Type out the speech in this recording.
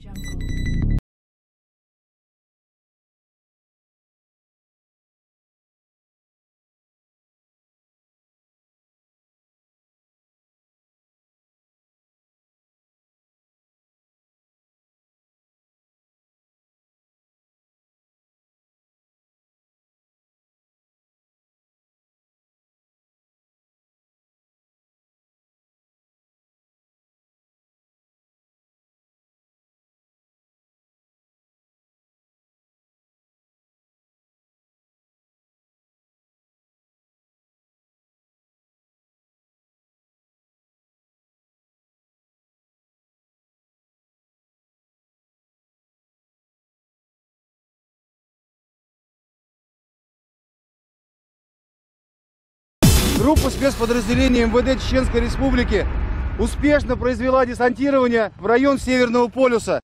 Jungle. Группа спецподразделений МВД Чеченской Республики успешно произвела десантирование в район Северного полюса.